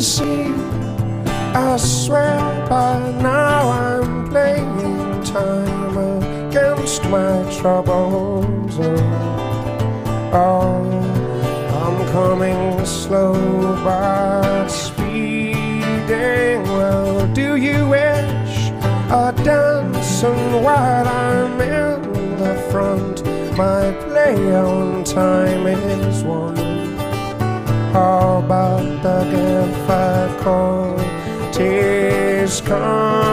see. I swear by now I'm playing time against my troubles. Oh, I'm coming slow but speeding. Well, do you wish a dancing while I'm in the front? My play on time is one. How about the difficulties coming?